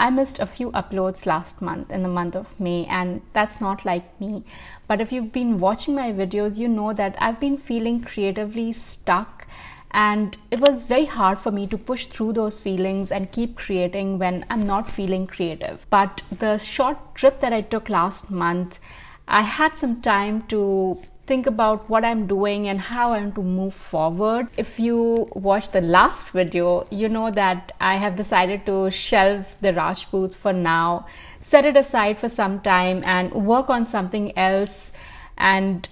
I missed a few uploads last month in the month of May, and that's not like me. But if you've been watching my videos, you know that I've been feeling creatively stuck, and it was very hard for me to push through those feelings and keep creating when I'm not feeling creative. But the short trip that I took last month, I had some time to think about what I'm doing and how I'm to move forward. If you watched the last video, you know that I have decided to shelve the Rajput for now, set it aside for some time and work on something else and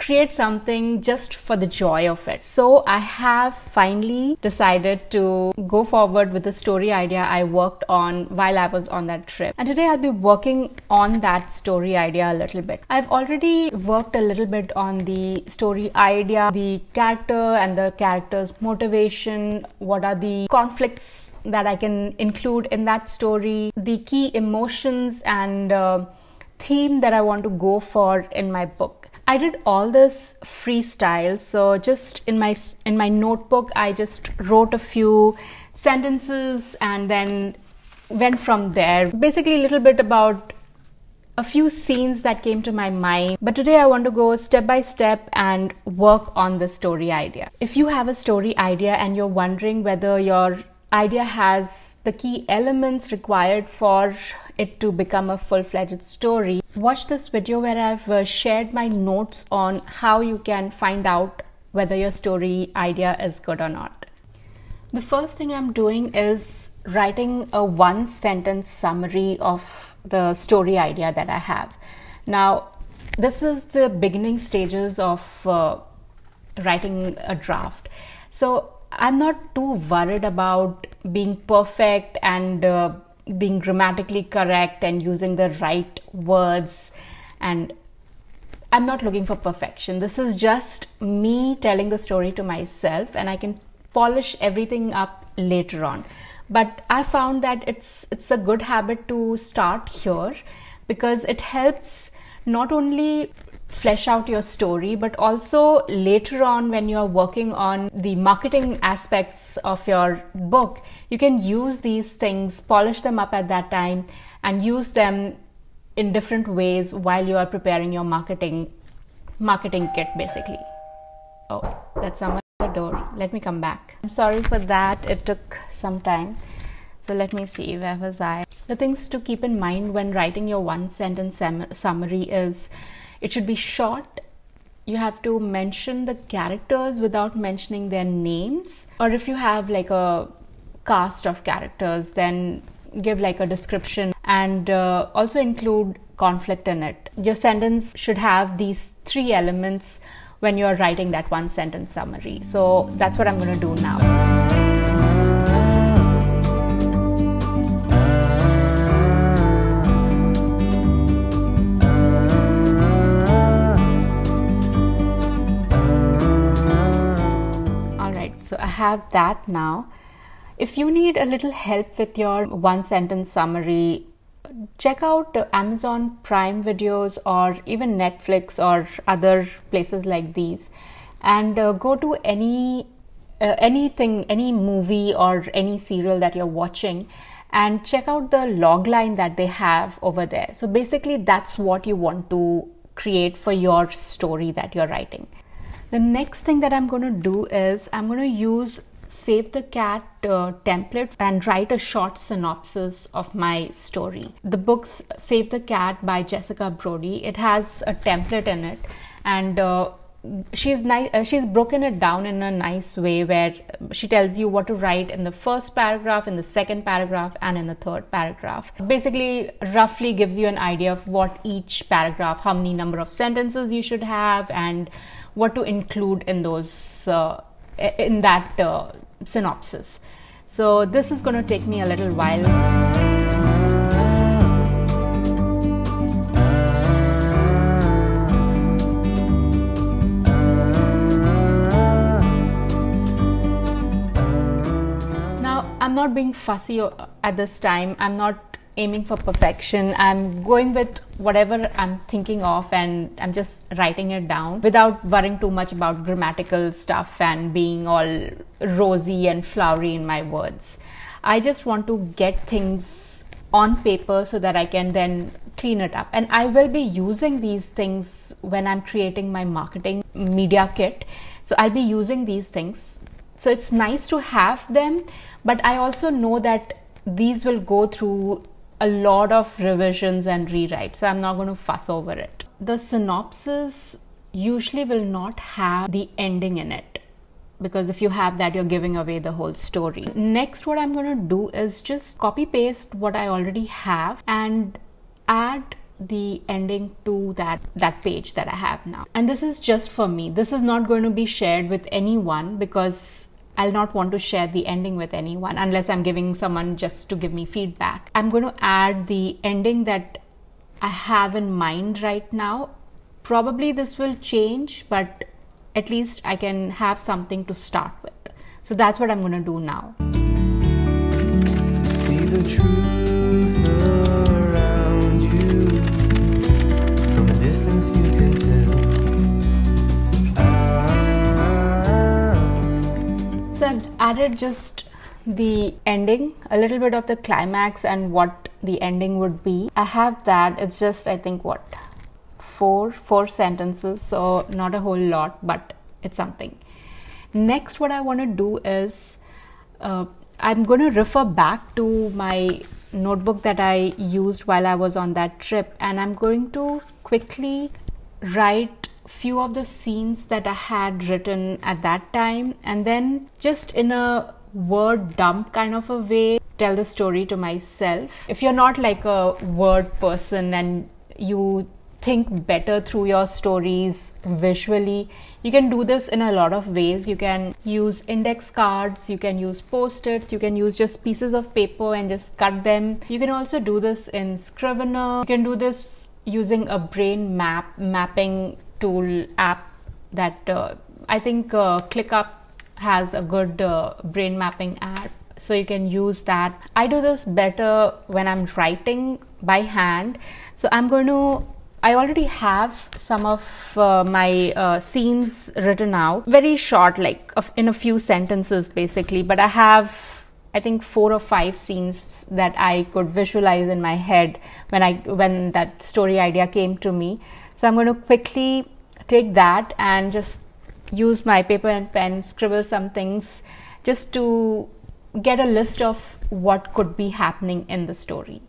create something just for the joy of it. So I have finally decided to go forward with the story idea I worked on while I was on that trip. And today I'll be working on that story idea a little bit. I've already worked a little bit on the story idea, the character and the character's motivation, what are the conflicts that I can include in that story, the key emotions and uh, theme that I want to go for in my book. I did all this freestyle. So just in my in my notebook, I just wrote a few sentences and then went from there. Basically, a little bit about a few scenes that came to my mind. But today I want to go step by step and work on the story idea. If you have a story idea and you're wondering whether your idea has the key elements required for it to become a full-fledged story. Watch this video where i've uh, shared my notes on how you can find out whether your story idea is good or not. The first thing i'm doing is writing a one sentence summary of the story idea that i have. Now this is the beginning stages of uh, writing a draft. So I'm not too worried about being perfect and uh, being grammatically correct and using the right words and I'm not looking for perfection. This is just me telling the story to myself and I can polish everything up later on. But I found that it's it's a good habit to start here because it helps not only flesh out your story, but also later on when you are working on the marketing aspects of your book, you can use these things, polish them up at that time, and use them in different ways while you are preparing your marketing marketing kit basically. Oh, that's someone at the door. Let me come back. I'm sorry for that. It took some time. So let me see, where was I? The things to keep in mind when writing your one sentence summary is it should be short. You have to mention the characters without mentioning their names. Or if you have like a cast of characters, then give like a description and uh, also include conflict in it. Your sentence should have these three elements when you're writing that one sentence summary. So that's what I'm going to do now. Have that now. If you need a little help with your one sentence summary, check out Amazon Prime videos or even Netflix or other places like these and uh, go to any uh, anything any movie or any serial that you're watching and check out the log line that they have over there so basically that's what you want to create for your story that you're writing the next thing that I'm going to do is I'm going to use Save the Cat uh, template and write a short synopsis of my story. The book's Save the Cat by Jessica Brody. It has a template in it and uh, she's nice uh, she's broken it down in a nice way where she tells you what to write in the first paragraph in the second paragraph and in the third paragraph basically roughly gives you an idea of what each paragraph how many number of sentences you should have and what to include in those uh, in that uh, synopsis. So this is going to take me a little while. Now I'm not being fussy at this time. I'm not aiming for perfection. I'm going with whatever I'm thinking of and I'm just writing it down without worrying too much about grammatical stuff and being all rosy and flowery in my words. I just want to get things on paper so that I can then clean it up. And I will be using these things when I'm creating my marketing media kit. So I'll be using these things. So it's nice to have them, but I also know that these will go through a lot of revisions and rewrites. So I'm not going to fuss over it. The synopsis usually will not have the ending in it because if you have that you're giving away the whole story next what i'm going to do is just copy paste what i already have and add the ending to that that page that i have now and this is just for me this is not going to be shared with anyone because I'll not want to share the ending with anyone unless I'm giving someone just to give me feedback. I'm going to add the ending that I have in mind right now. Probably this will change, but at least I can have something to start with. So that's what I'm going to do now. To I've added just the ending, a little bit of the climax and what the ending would be. I have that. It's just I think what four four sentences so not a whole lot but it's something next what i want to do is uh, i'm going to refer back to my notebook that i used while i was on that trip and i'm going to quickly write few of the scenes that i had written at that time and then just in a word dump kind of a way tell the story to myself if you're not like a word person and you think better through your stories visually. You can do this in a lot of ways. You can use index cards, you can use post its, you can use just pieces of paper and just cut them. You can also do this in Scrivener. You can do this using a brain map mapping tool app that uh, I think uh, ClickUp has a good uh, brain mapping app so you can use that. I do this better when I'm writing by hand. So I'm going to I already have some of uh, my uh, scenes written out, very short, like in a few sentences basically, but I have I think four or five scenes that I could visualize in my head when I when that story idea came to me. So I'm going to quickly take that and just use my paper and pen, scribble some things just to get a list of what could be happening in the story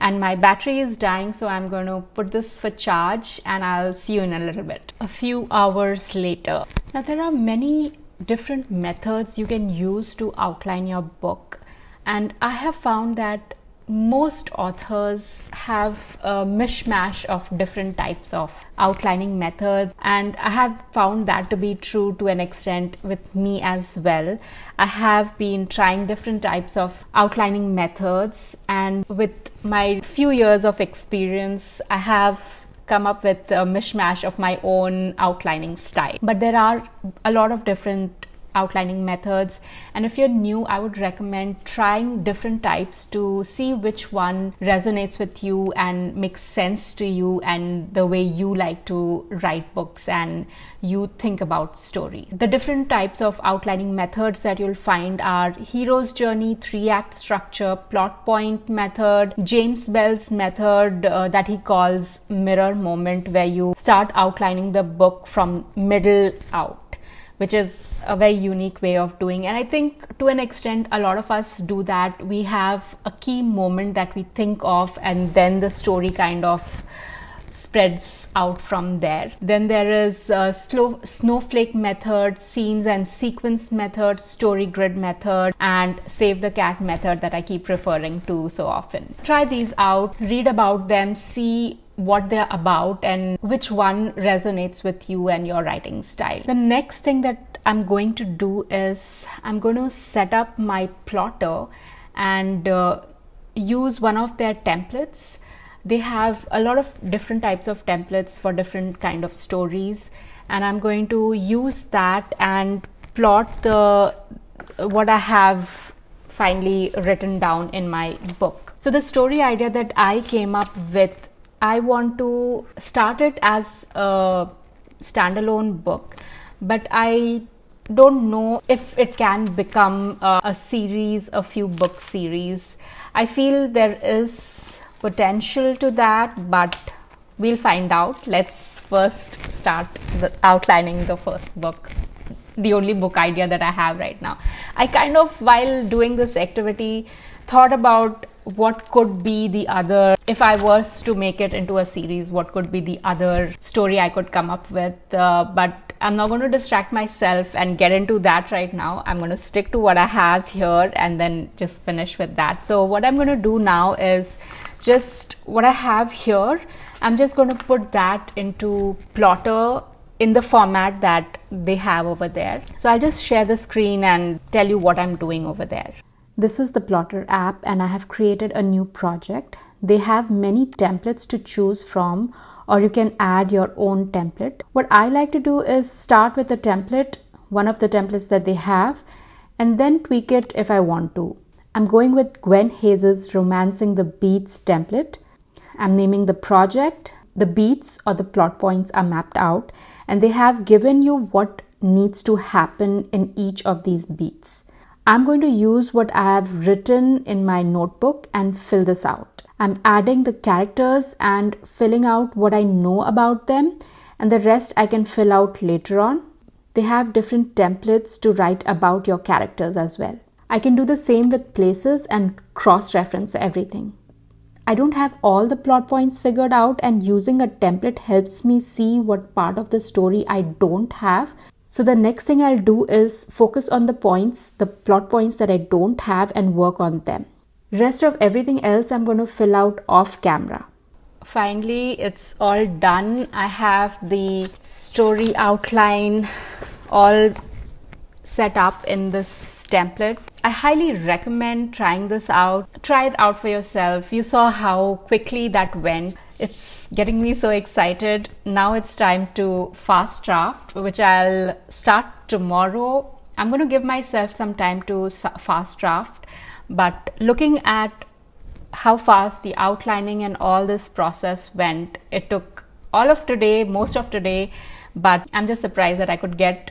and my battery is dying so I'm going to put this for charge and I'll see you in a little bit. A few hours later. Now there are many different methods you can use to outline your book. And I have found that most authors have a mishmash of different types of outlining methods, and I have found that to be true to an extent with me as well. I have been trying different types of outlining methods, and with my few years of experience, I have come up with a mishmash of my own outlining style. But there are a lot of different outlining methods. And if you're new, I would recommend trying different types to see which one resonates with you and makes sense to you and the way you like to write books and you think about stories. The different types of outlining methods that you'll find are hero's journey, three act structure, plot point method, James Bell's method uh, that he calls mirror moment, where you start outlining the book from middle out which is a very unique way of doing and i think to an extent a lot of us do that we have a key moment that we think of and then the story kind of spreads out from there. Then there is a slow, snowflake method, scenes and sequence method, story grid method, and save the cat method that I keep referring to so often. Try these out, read about them, see what they're about and which one resonates with you and your writing style. The next thing that I'm going to do is I'm going to set up my Plottr and uh, use one of their templates. They have a lot of different types of templates for different kind of stories and I'm going to use that and plot the what I have finally written down in my book. So the story idea that I came up with I want to start it as a standalone book, but I don't know if it can become a, a series, a few book series. I feel there is potential to that, but we'll find out. Let's first start the, outlining the first book the only book idea that I have right now. I kind of, while doing this activity, thought about what could be the other, if I was to make it into a series, what could be the other story I could come up with. Uh, but I'm not going to distract myself and get into that right now. I'm going to stick to what I have here and then just finish with that. So, what I'm going to do now is just what I have here, I'm just going to put that into Plottr in the format that they have over there. So I'll just share the screen and tell you what I'm doing over there. This is the Plottr app and I have created a new project. They have many templates to choose from or you can add your own template. What I like to do is start with a template, one of the templates that they have, and then tweak it if I want to. I'm going with Gwen Hayes' Romancing the Beats template. I'm naming the project the beats or the plot points are mapped out and they have given you what needs to happen in each of these beats. I'm going to use what I have written in my notebook and fill this out. I'm adding the characters and filling out what I know about them, and the rest I can fill out later on. They have different templates to write about your characters as well. I can do the same with places and cross reference everything. I don't have all the plot points figured out, and using a template helps me see what part of the story I don't have. So, the next thing I'll do is focus on the points, the plot points that I don't have, and work on them. Rest of everything else I'm going to fill out off camera. Finally, it's all done. I have the story outline all set up in this template. I highly recommend trying this out. Try it out for yourself. You saw how quickly that went. It's getting me so excited. Now it's time to fast draft, which I'll start tomorrow. I'm going to give myself some time to fast draft, but looking at how fast the outlining and all this process went, it took all of today, most of today, but I'm just surprised that I could get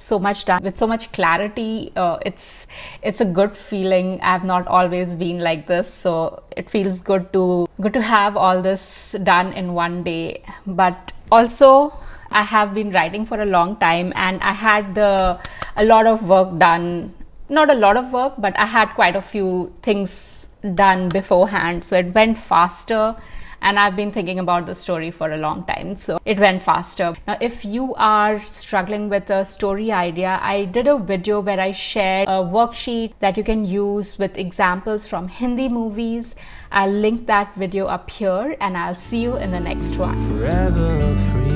so much done with so much clarity. Uh, it's it's a good feeling. I've not always been like this, so it feels good to good to have all this done in one day. But also, I have been writing for a long time, and I had the a lot of work done. Not a lot of work, but I had quite a few things done beforehand, so it went faster and I've been thinking about the story for a long time. So it went faster. Now, if you are struggling with a story idea, I did a video where I shared a worksheet that you can use with examples from Hindi movies. I'll link that video up here and I'll see you in the next one.